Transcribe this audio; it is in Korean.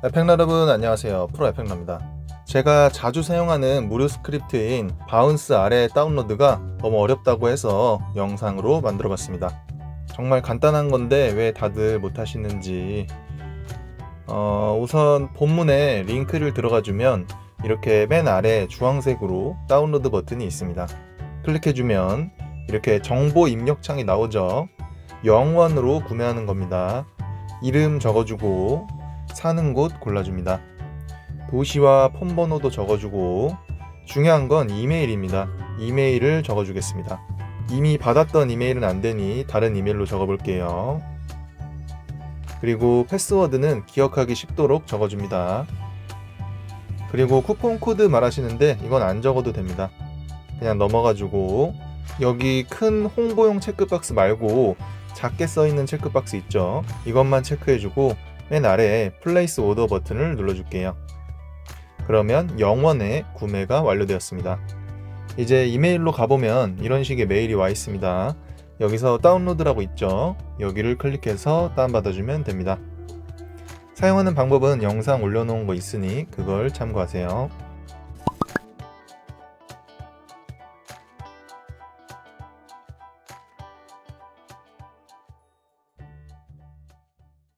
에펙 여러분 안녕하세요. 프로 에펙러입니다. 제가 자주 사용하는 무료 스크립트인 바운스알의 다운로드가 너무 어렵다고 해서 영상으로 만들어 봤습니다. 정말 간단한 건데 왜 다들 못하시는지. 어, 우선 본문에 링크를 들어가 주면 이렇게 맨 아래 주황색으로 다운로드 버튼이 있습니다. 클릭해 주면 이렇게 정보 입력 창이 나오죠. 영 원으로 구매하는 겁니다. 이름 적어주고 사는 곳 골라줍니다. 도시와 폰 번호도 적어주고 중요한 건 이메일입니다. 이메일을 적어주겠습니다. 이미 받았던 이메일은 안 되니 다른 이메일로 적어볼게요. 그리고 패스워드는 기억하기 쉽도록 적어줍니다. 그리고 쿠폰 코드 말하시는데 이건 안 적어도 됩니다. 그냥 넘어가지고 여기 큰 홍보용 체크박스 말고 작게 써있는 체크박스 있죠. 이것만 체크해주고 맨 아래에 place order 버튼을 눌러줄게요. 그러면 영 원의 구매가 완료되었습니다. 이제 이메일로 가보면 이런 식의 메일이 와 있습니다. 여기서 다운로드라고 있죠. 여기를 클릭해서 다운받아주면 됩니다. 사용하는 방법은 영상 올려놓은 거 있으니 그걸 참고하세요.